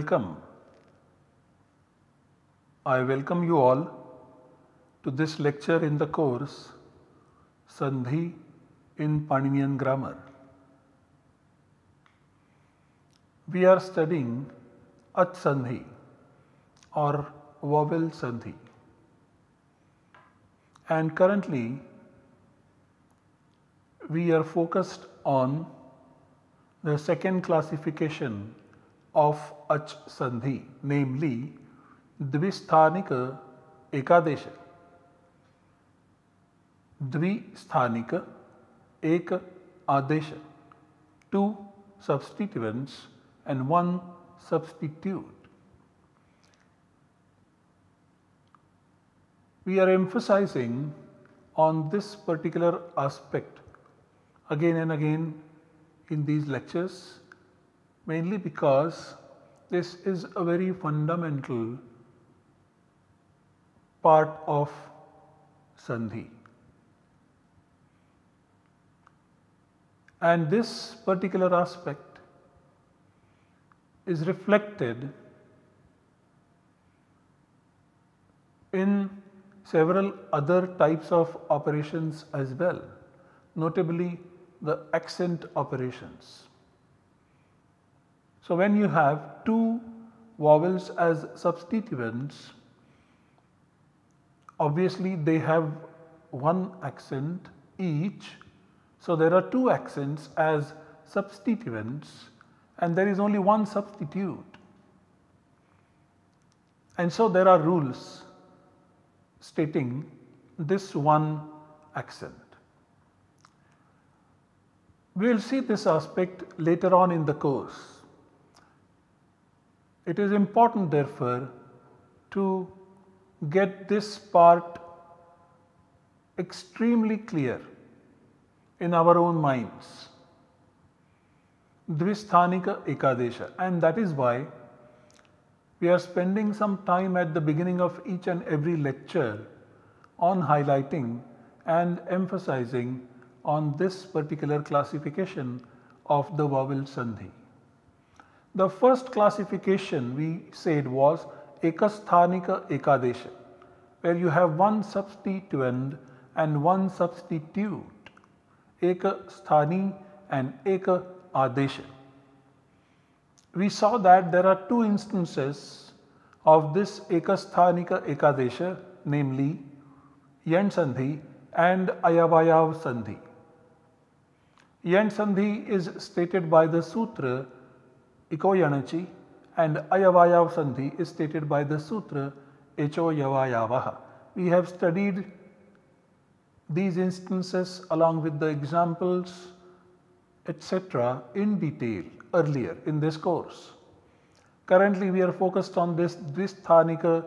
Welcome. I welcome you all to this lecture in the course Sandhi in Paninian Grammar. We are studying Ach Sandhi or vowel Sandhi. And currently we are focused on the second classification of Ach Sandhi, namely Dvisthanika Ekadesha. Dvisthanika Ek Adesha. Two substituents and one substitute. We are emphasizing on this particular aspect again and again in these lectures mainly because this is a very fundamental part of Sandhi. And this particular aspect is reflected in several other types of operations as well, notably the accent operations. So, when you have two vowels as substituents, obviously they have one accent each. So, there are two accents as substituents and there is only one substitute. And so, there are rules stating this one accent. We will see this aspect later on in the course. It is important therefore to get this part extremely clear in our own minds. Dvisthanika Ekadesha and that is why we are spending some time at the beginning of each and every lecture on highlighting and emphasizing on this particular classification of the vowel sandhi. The first classification we said was Ekasthanika Ekadesha where you have one substituent and one substitute Ekasthani and Eka Adesha. We saw that there are two instances of this Ekasthanika Ekadesha namely Yan Sandhi and Ayavayav Sandhi. Yan Sandhi is stated by the sutra Ikoyanachi and Ayavayav Sandhi is stated by the sutra Echo Yavayavaha. We have studied these instances along with the examples etc. in detail earlier in this course. Currently we are focused on this Dvisthanika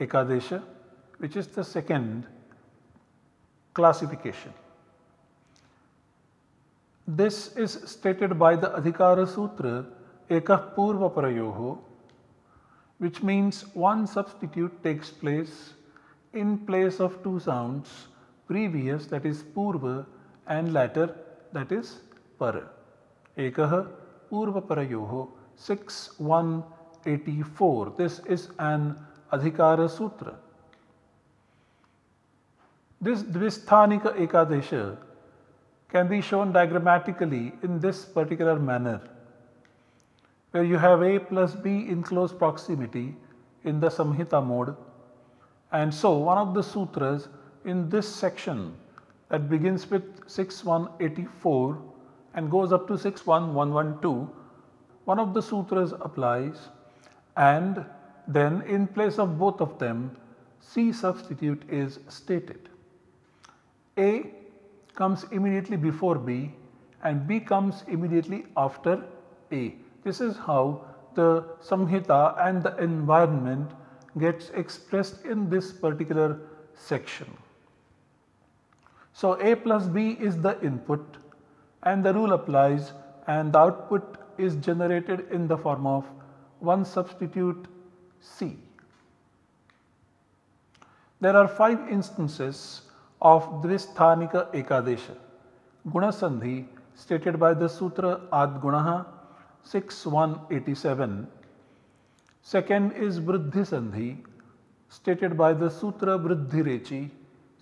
Ekadesha which is the second classification. This is stated by the Adhikara Sutra Ekah Purva Parayoho which means one substitute takes place in place of two sounds previous that is Purva and latter that is Para. Ekah Purva Parayoho 6184 this is an Adhikara Sutra. This Dvisthanika Ekadesha can be shown diagrammatically in this particular manner where you have A plus B in close proximity in the Samhita mode. And so one of the sutras in this section that begins with 6184 and goes up to 61112, one of the sutras applies and then in place of both of them C substitute is stated. A comes immediately before B and B comes immediately after A. This is how the Samhita and the environment gets expressed in this particular section. So, A plus B is the input and the rule applies and the output is generated in the form of one substitute C. There are 5 instances of Dvisthanika Ekadesha. Second is Vriddhi Sandhi stated by the Sutra Vriddhi Rechi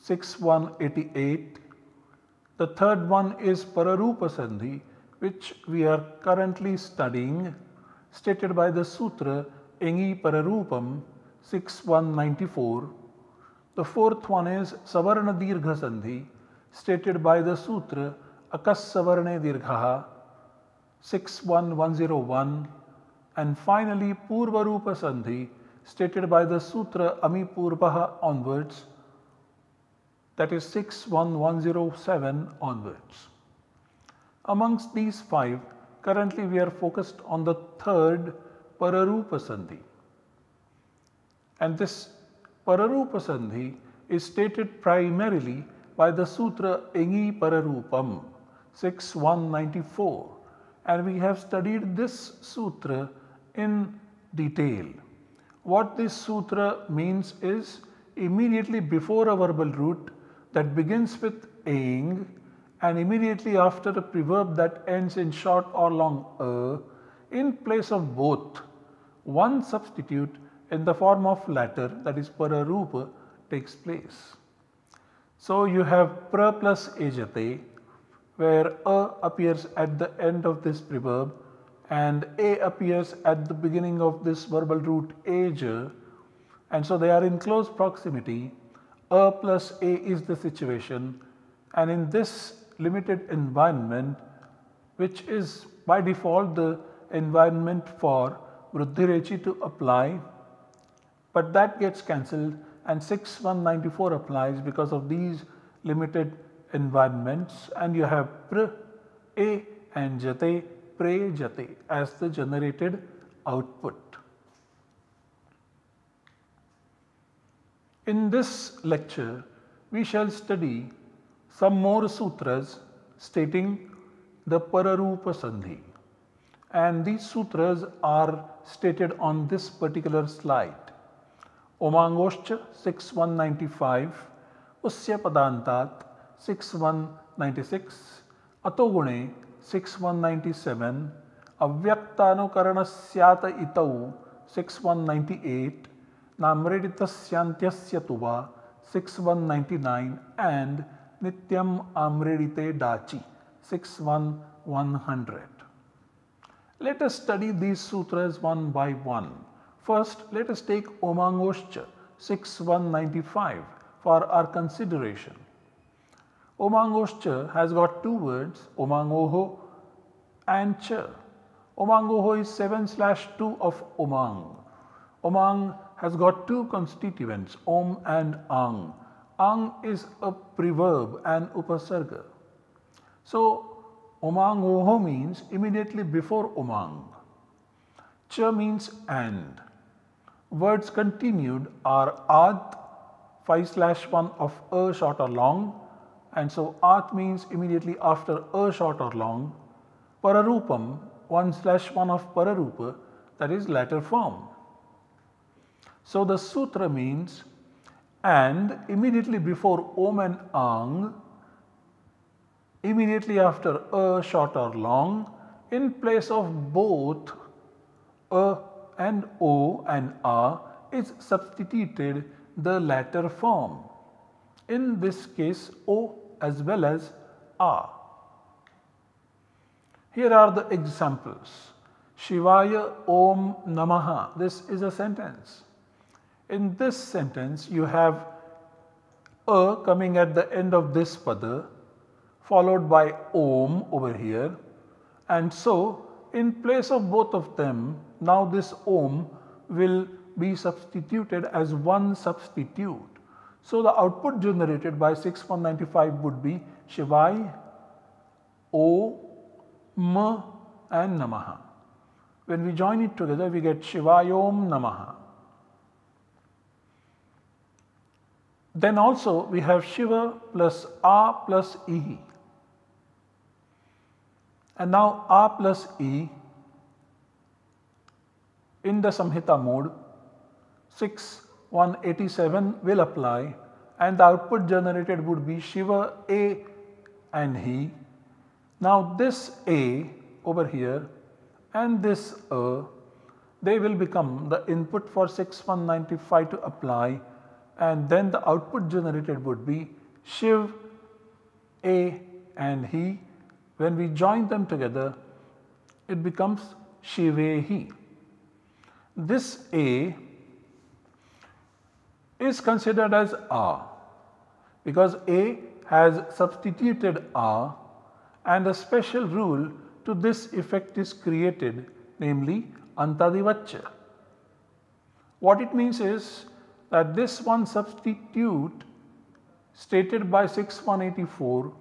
6188. The third one is Pararupa Sandhi which we are currently studying stated by the Sutra Engi Pararupam 6194. The fourth one is Savarna Dirgha Sandhi stated by the Sutra Akasavarne Dirghaha 61101 and finally Purvarupa Sandhi stated by the Sutra Amipurvaha onwards that is 61107 onwards. Amongst these five currently we are focused on the third Pararupa Sandhi. And this Pararupa Sandhi is stated primarily by the Sutra Engi Pararupam 6194 and we have studied this sutra in detail. What this sutra means is immediately before a verbal root that begins with ing and immediately after a preverb that ends in short or long a, in place of both, one substitute in the form of latter that is pararupa takes place. So you have pra plus ejate where a appears at the end of this preverb and a appears at the beginning of this verbal root age and so they are in close proximity. A plus a is the situation and in this limited environment which is by default the environment for Vriddhirechi to apply but that gets cancelled and 6194 applies because of these limited environments and you have pr, a and jate, pre jate as the generated output. In this lecture, we shall study some more sutras stating the Pararupa Sandhi and these sutras are stated on this particular slide. Omangoscha 6195, Usya Padantat 6196, Atogune 6197, अव्यक्तानुकरणस्यात इतौ 6198, नाम्रेडितस्यांत्यस्य तुवा 6199 and Nityam Amredite Dachi 61100. Let us study these sutras one by one. First, let us take Omangoscha 6195 for our consideration. Omangoscha has got two words, Omangoho and Cha. Omangoho is 7 slash 2 of Omang. Omang has got two constituents, Om and Ang. Ang is a preverb and upasarga. So, Omangoho means immediately before Omang. Cha means and. Words continued are Ad 5 slash 1 of a short or long and so at means immediately after a short or long. Pararupam 1 slash 1 of Pararupa that is latter form. So the sutra means and immediately before Om and Ang, immediately after a short or long, in place of both a and o and a is substituted the latter form. In this case o as well as are. Here are the examples. Shivaya Om Namaha. This is a sentence. In this sentence, you have a coming at the end of this pada followed by Om over here. And so, in place of both of them, now this Om will be substituted as one substitute. So the output generated by 6195 would be Shivai, O, M and Namaha. When we join it together we get Shivayom Namaha. Then also we have Shiva plus A plus E. And now A plus E in the Samhita mode 6 187 will apply and the output generated would be Shiva A and he. Now this A over here and this A they will become the input for 6195 to apply and then the output generated would be Shiv, A and he. When we join them together, it becomes Shiva Shivehi. This A is considered as A because A has substituted A and a special rule to this effect is created namely Antadivaccha. What it means is that this one substitute stated by 6184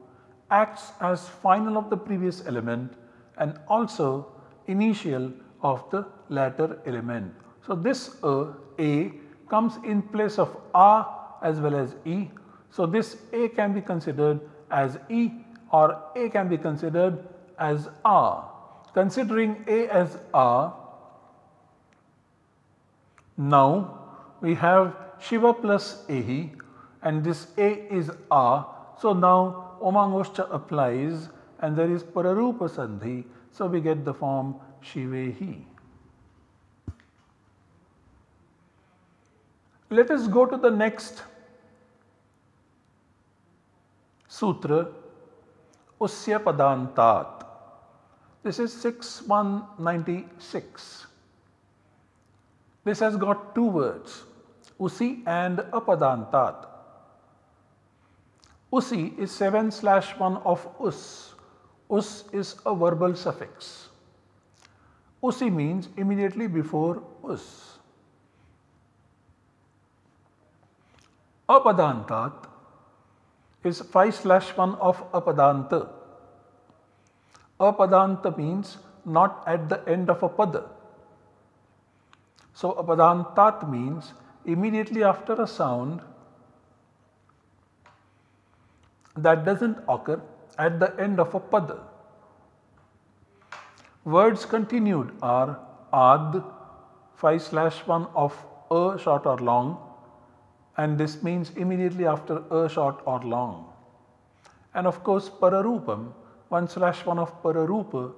acts as final of the previous element and also initial of the latter element. So, this uh, A comes in place of A as well as E. So, this A can be considered as E or A can be considered as R. Considering A as R, now we have Shiva plus Ahi and this A is r. So, now Omangoscha applies and there is Pararupa Sandhi. So, we get the form Shivehi. Let us go to the next sutra Usya Padantat. This is 6196. This has got two words Usi and Apadantat. Usi is 7 slash 1 of Us. Us is a verbal suffix. Usi means immediately before Us. Apadantat is 5 slash 1 of apadanta. Apadanta means not at the end of a pada. So apadantat means immediately after a sound that does not occur at the end of a pada. Words continued are ad 5 slash 1 of a short or long and this means immediately after a short or long. And of course pararupam 1 slash 1 of pararupa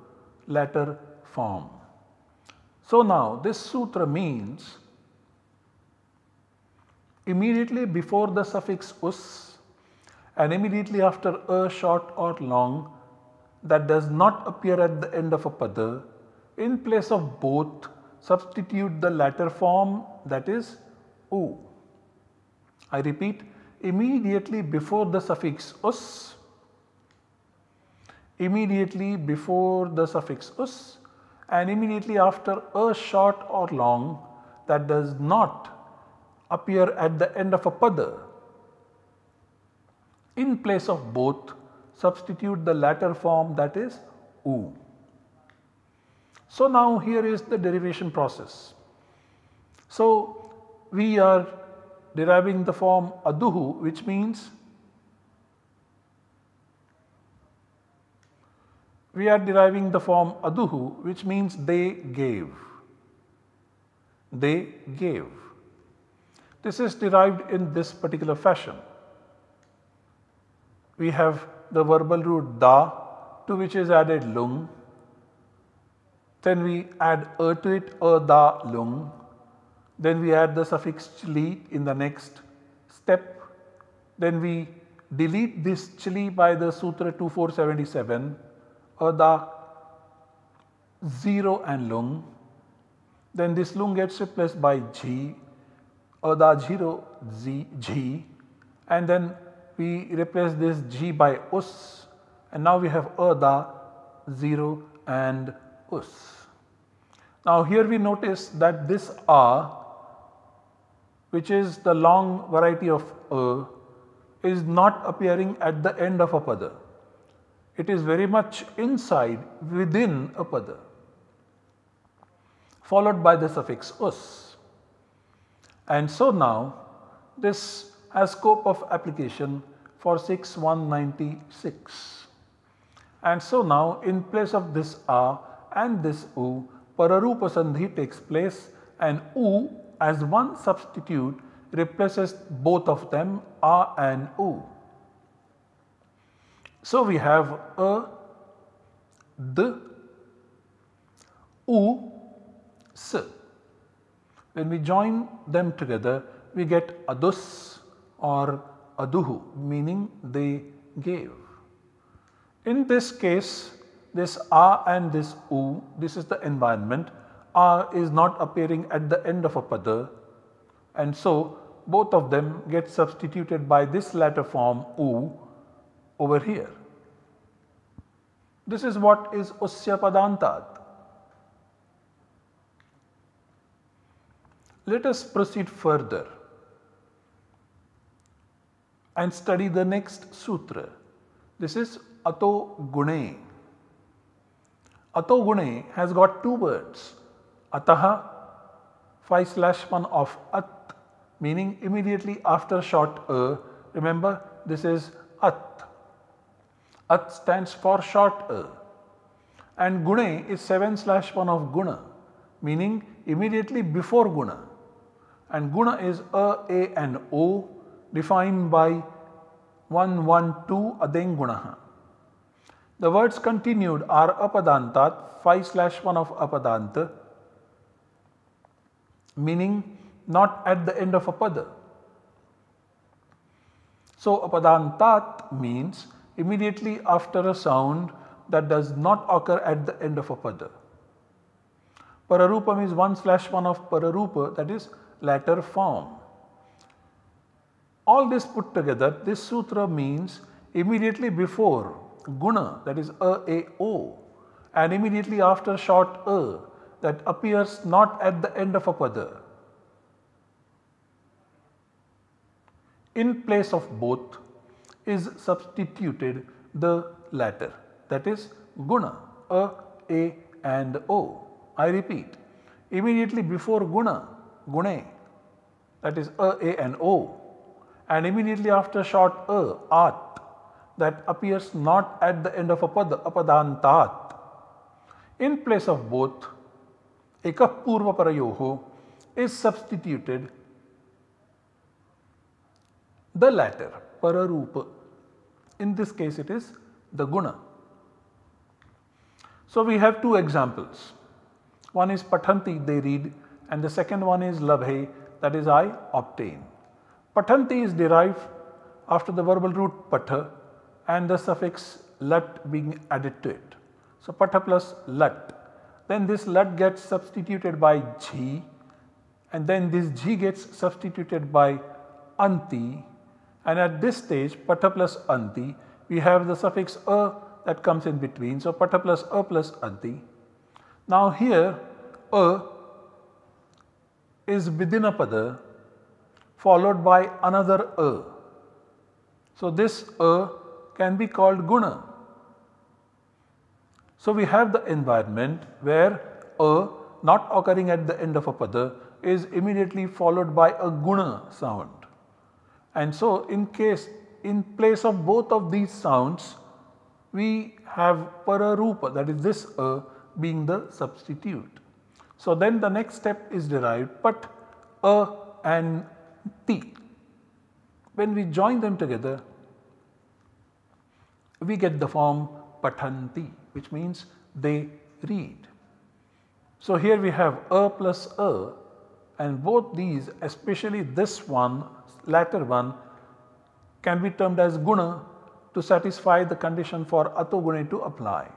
latter form. So now this sutra means immediately before the suffix us and immediately after a short or long that does not appear at the end of a pada in place of both substitute the latter form that is u. I repeat immediately before the suffix us, immediately before the suffix us and immediately after a short or long that does not appear at the end of a pada. In place of both substitute the latter form that is u. So now here is the derivation process. So we are deriving the form aduhu which means we are deriving the form aduhu which means they gave. They gave. This is derived in this particular fashion. We have the verbal root da to which is added lung. Then we add a to it a da lung then we add the suffix chli in the next step. Then we delete this chli by the sutra 2477 ada 0 and lung. Then this lung gets replaced by g ada 0 z g and then we replace this g by us and now we have ada 0 and us. Now here we notice that this a which is the long variety of a is not appearing at the end of a pada. It is very much inside within a pada followed by the suffix us. And so now this has scope of application for 6196. And so now in place of this a and this u, pararupa sandhi takes place and u as one substitute replaces both of them a and u. So we have a, the, u, s. When we join them together we get adus or aduhu meaning they gave. In this case this a and this u this is the environment a is not appearing at the end of a pada and so both of them get substituted by this latter form u over here. This is what is Usya Padantat. Let us proceed further and study the next sutra. This is Ato Gune. Ato Gune has got two words Ataha 5 slash 1 of At meaning immediately after short A. Remember this is At. At stands for short A and Gune is 7 slash 1 of Guna meaning immediately before Guna and Guna is A, A and O defined by 1, 1, 2 Adeng Gunaha. The words continued are apadantat 5 slash 1 of apadanta meaning not at the end of a pada. So apadantat means immediately after a sound that does not occur at the end of a pada. Pararupam is 1 slash 1 of pararupa that is latter form. All this put together this sutra means immediately before guna that is a, a, o and immediately after short a that appears not at the end of a pada. In place of both is substituted the latter that is guna a, a and o. I repeat immediately before guna gune that is a, a and o and immediately after short a at that appears not at the end of a pada apadantat. In place of both ekah purva parayoho is substituted the latter pararupa. In this case it is the guna. So we have two examples. One is pathanti they read and the second one is labhe that is I obtain. Pathanti is derived after the verbal root patha and the suffix lat being added to it. So patha plus lat. Then this lat gets substituted by jhi and then this jhi gets substituted by anti and at this stage patha plus anti we have the suffix a that comes in between. So patha plus a plus anti. Now here a is within a pada followed by another a. So this a can be called guna. So we have the environment where a not occurring at the end of a pada is immediately followed by a guna sound. And so in case in place of both of these sounds we have pararupa that is this a being the substitute. So then the next step is derived but a and t. When we join them together we get the form pathanti which means they read. So here we have a plus a and both these especially this one latter one can be termed as guna to satisfy the condition for atogune to apply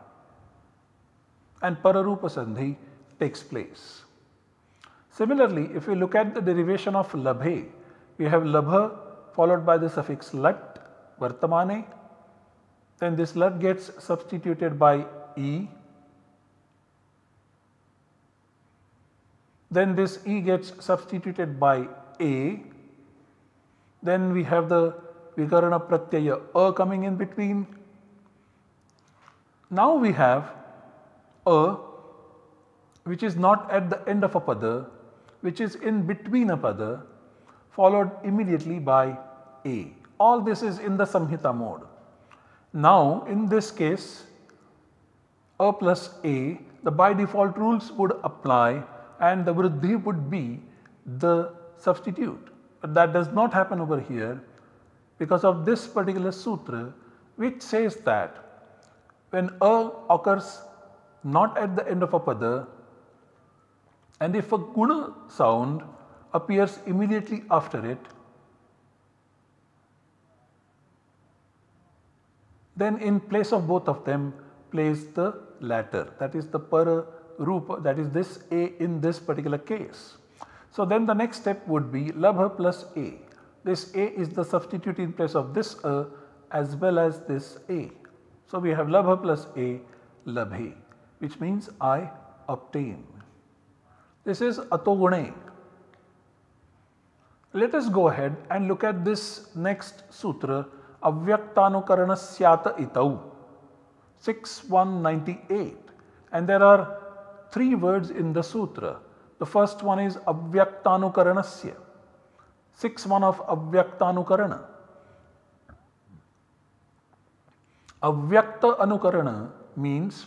and pararupa sandhi takes place. Similarly, if we look at the derivation of labhe, we have labha followed by the suffix lat, vartamane, then this lat gets substituted by e, then this e gets substituted by a, then we have the vikarana pratyaya a coming in between. Now we have a which is not at the end of a pada which is in between a pada followed immediately by a. All this is in the Samhita mode. Now in this case a plus a the by default rules would apply and the vriddhi would be the substitute. But that does not happen over here because of this particular sutra which says that when a occurs not at the end of a pada And if a guna sound appears immediately after it, then in place of both of them place the latter that is the per rupa that is this A in this particular case. So then the next step would be labha plus A. This A is the substitute in place of this A as well as this A. So we have labha plus A labhe which means I obtain. This is atogune. Let us go ahead and look at this next sutra avyaktanukaranasyata itau 6198 and there are three words in the sutra. The first one is avyaktanukaranasya 61 of avyaktanukarana. Avyakta anukarana means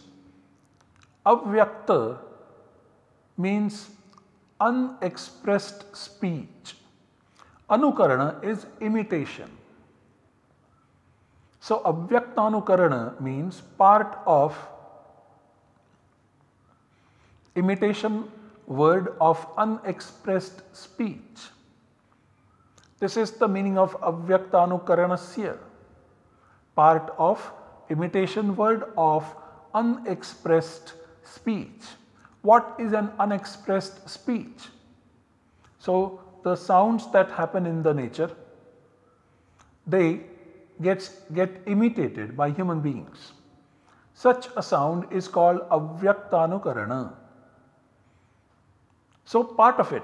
avyakta means unexpressed speech. Anukarana is imitation. So avyaktanukarana means part of imitation word of unexpressed speech. This is the meaning of avyaktanukaranasya, part of imitation word of unexpressed speech. What is an unexpressed speech? So, the sounds that happen in the nature, they gets, get imitated by human beings. Such a sound is called avyaktanukarana. So, part of it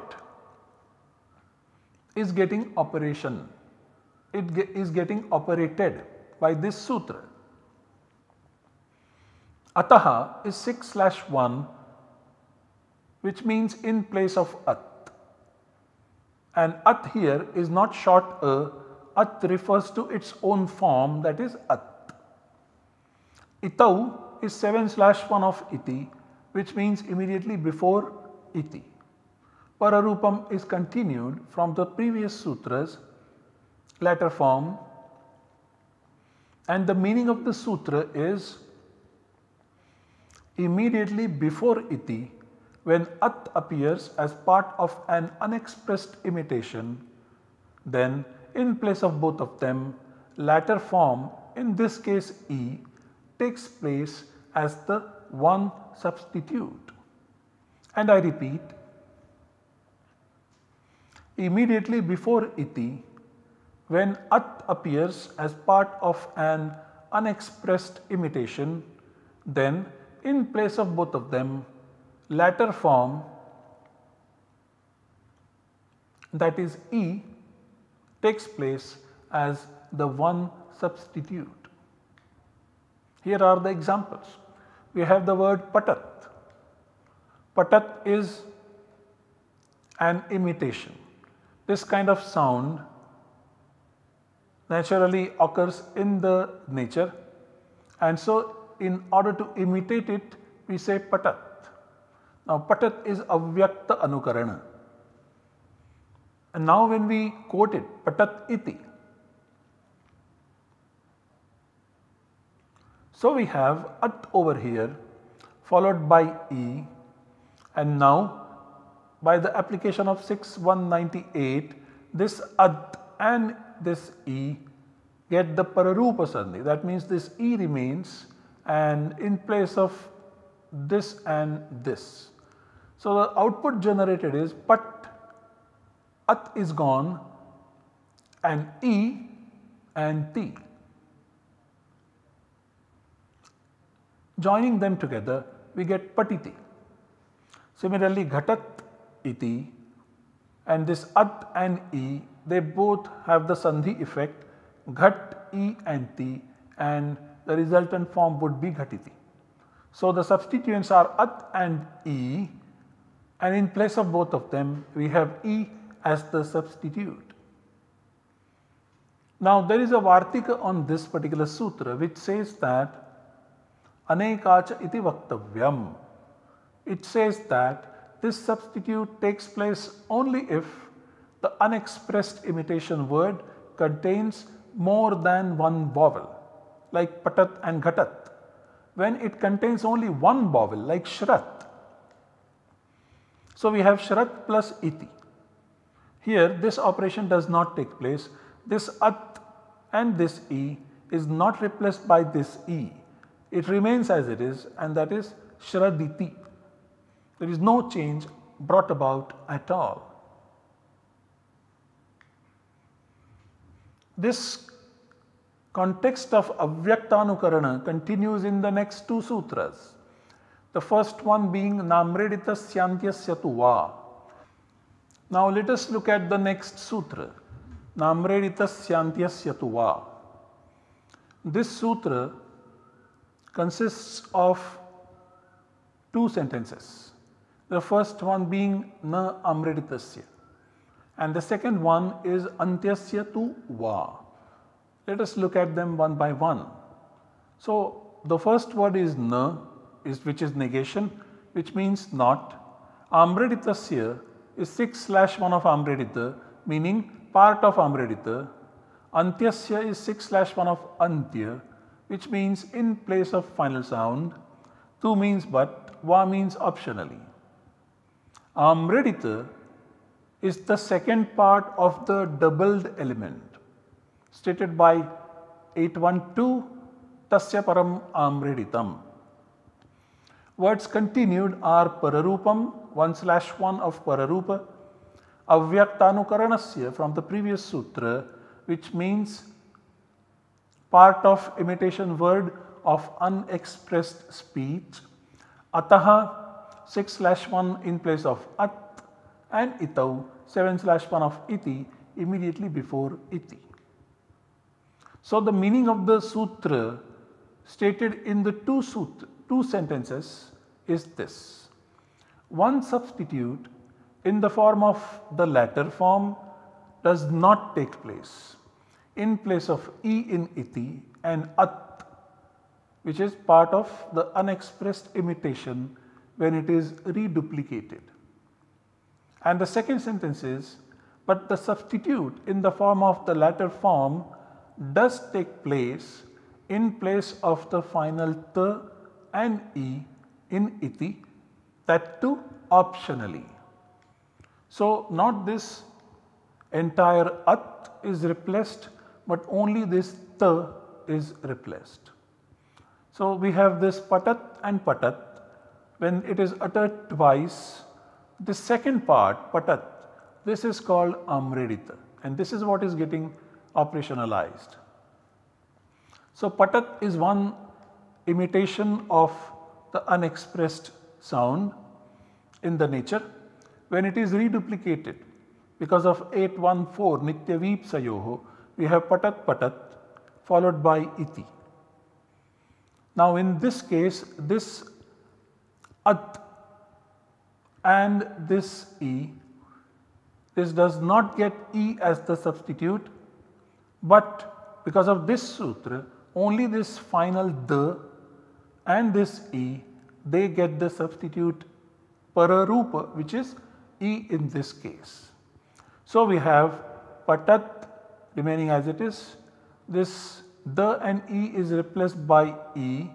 is getting operation, it is getting operated by this sutra. Ataha is 6 slash 1 which means in place of at. And at here is not short a, at refers to its own form that is at. Itau is 7 slash 1 of iti which means immediately before iti. Pararupam is continued from the previous sutras latter form and the meaning of the sutra is immediately before iti when at appears as part of an unexpressed imitation then in place of both of them latter form in this case e takes place as the one substitute. And I repeat immediately before iti when at appears as part of an unexpressed imitation then in place of both of them latter form that is E takes place as the one substitute. Here are the examples. We have the word patat. Patat is an imitation. This kind of sound naturally occurs in the nature and so in order to imitate it we say patat. Now patat is avyakta anukarana and now when we quote it patat iti. So we have at over here followed by e and now by the application of 6198 this at and this e get the pararupa sandhi that means this e remains and in place of this and this. So the output generated is pat at is gone and e and t. Joining them together we get patiti. Similarly ghatat iti and this at and e they both have the sandhi effect ghat e and t and the resultant form would be ghatiti. So the substituents are at and e and in place of both of them we have e as the substitute. Now there is a Vartika on this particular sutra which says that Anekacha iti vaktavyam. It says that this substitute takes place only if the unexpressed imitation word contains more than one vowel like patat and ghatat. When it contains only one vowel like shrat So, we have Shrat plus iti. Here this operation does not take place. This at and this e is not replaced by this e. It remains as it is and that is Shraditi. There is no change brought about at all. This context of Avyaktanukarana continues in the next two sutras. The first one being Namredita Syantyasya va. Now let us look at the next sutra. Namredita Syantyasya va. This sutra consists of two sentences. The first one being na amreditasya and the second one is antyasya tu va. Let us look at them one by one. So, the first word is na is which is negation which means not. Amreditasya is 6 slash 1 of amredita meaning part of amredita. Antyasya is 6 slash 1 of antya which means in place of final sound. Tu means but, va means optionally. Amredita is the second part of the doubled element stated by 812 tasya param amreditam. Words continued are pararupam 1 slash 1 of pararupa, avyaktanukaranasya from the previous sutra which means part of imitation word of unexpressed speech, ataha 6 slash 1 in place of at and itau 7 slash 1 of iti immediately before iti. So, the meaning of the sutra stated in the two, sutra, two sentences is this. One substitute in the form of the latter form does not take place. In place of e in iti and at which is part of the unexpressed imitation when it is reduplicated. And the second sentence is, but the substitute in the form of the latter form does take place in place of the final th and e in iti that too optionally. So, not this entire at is replaced, but only this th is replaced. So, we have this patat and patat when it is uttered twice the second part patat this is called amredita and this is what is getting operationalized. So, patat is one imitation of the unexpressed sound in the nature when it is reduplicated because of 814 nitya vipsayoho we have patat patat followed by iti. Now in this case this at and this E. This does not get E as the substitute, but because of this sutra only this final the and this E they get the substitute pararupa which is E in this case. So, we have patat remaining as it is this the and E is replaced by E.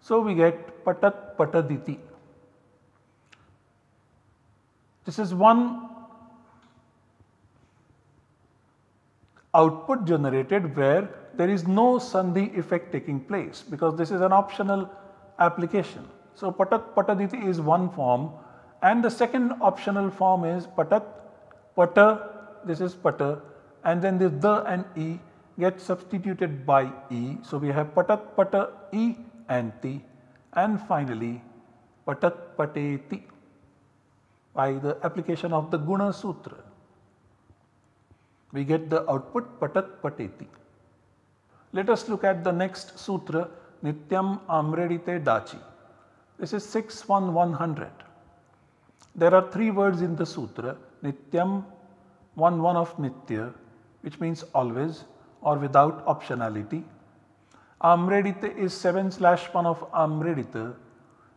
So, we get patat pataditi. This is one output generated where there is no sandhi effect taking place because this is an optional application. So, patat pataditi is one form and the second optional form is patat pata this is pata and then this the and e get substituted by e. So, we have patat pata e and ti and finally patat pateti by the application of the Guna Sutra. We get the output Patat Pateti. Let us look at the next sutra Nityam Amredite Dachi. This is 61100. There are three words in the sutra Nityam, one one of Nitya which means always or without optionality. Amredite is 7 slash 1 of Amredita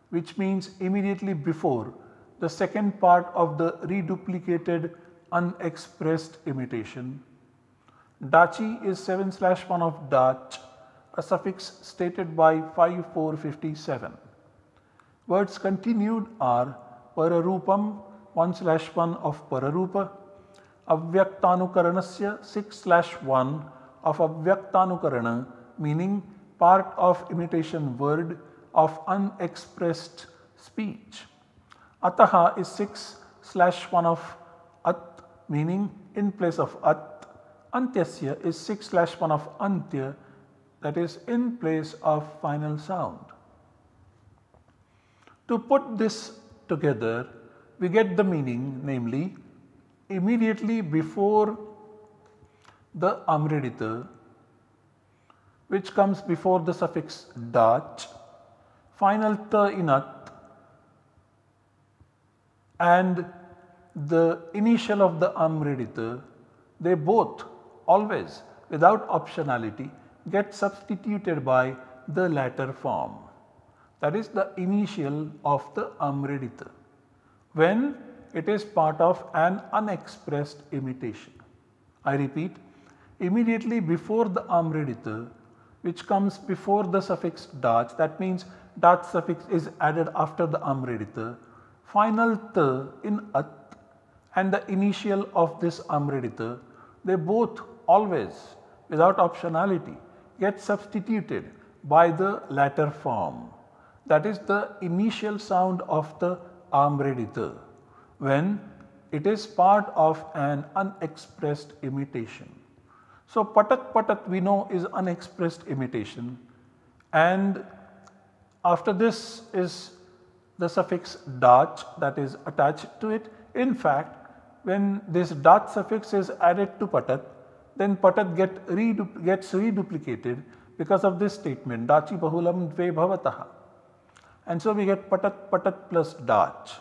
which means immediately before the second part of the reduplicated unexpressed imitation. Dachi is 7 slash 1 of Dach, a suffix stated by 5457. Words continued are Pararupam 1 slash 1 of Pararupa, Avyaktanukaranasya 6 slash 1 of Avyaktanukarana meaning part of imitation word of unexpressed speech. Ataha is 6 slash 1 of At meaning in place of At. Antyasya is 6 slash 1 of Antya that is in place of final sound. To put this together, we get the meaning namely immediately before the Amredita which comes before the suffix dach, final ta inat and the initial of the Amredita, they both always without optionality get substituted by the latter form that is the initial of the amredita when it is part of an unexpressed imitation. I repeat immediately before the amredita which comes before the suffix dach that means dach suffix is added after the amredita final t in at and the initial of this amredita they both always without optionality get substituted by the latter form that is the initial sound of the amredita when it is part of an unexpressed imitation. So, patat patat we know is unexpressed imitation and after this is the suffix dach that is attached to it. In fact, when this dach suffix is added to patat, then patat get gets reduplicated because of this statement dachi bahulam dve bhavataha and so we get patat patat plus dach.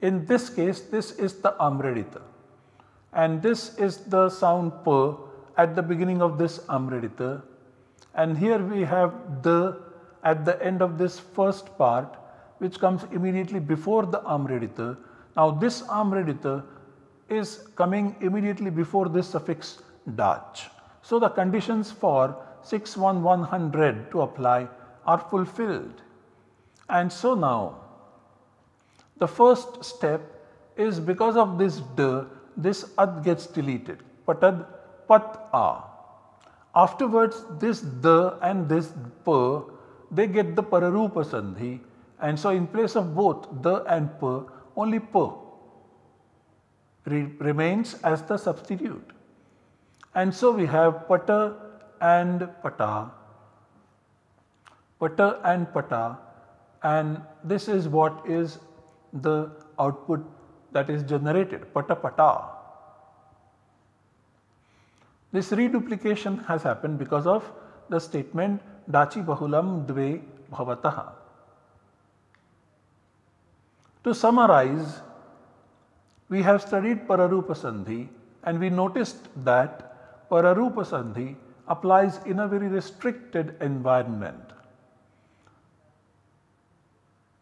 In this case this is the amredita and this is the sound p at the beginning of this amredita and here we have the at the end of this first part which comes immediately before the amredita. Now this amredita is coming immediately before this suffix dach. So the conditions for 61100 to apply are fulfilled. And so now the first step is because of this d, this ad gets deleted, patad pat a. Afterwards this the and this p, they get the pararupa sandhi and so in place of both the and p, only p re remains as the substitute. And so we have pata and pata, pata and pata and this is what is the output that is generated pata pata. This reduplication has happened because of the statement dachi bahulam dve bhavataha. To summarize, we have studied Pararupa Sandhi and we noticed that Pararupa Sandhi applies in a very restricted environment.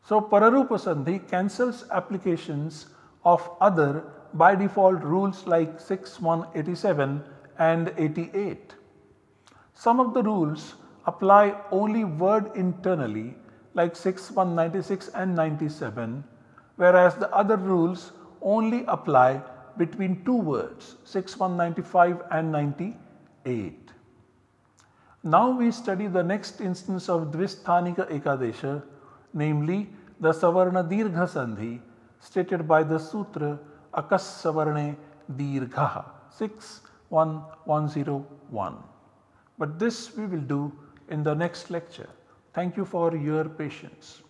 So, Pararupa Sandhi cancels applications of other by default rules like 6, 187 and 88. Some of the rules apply only word internally like 6, 196 and 97 whereas the other rules only apply between two words 6, 195 and 98. Now we study the next instance of Dvisthanika Ekadesha namely the Savarna Dirgha Sandhi stated by the Sutra Akas Savarne Dirgha 61101. But this we will do in the next lecture. Thank you for your patience.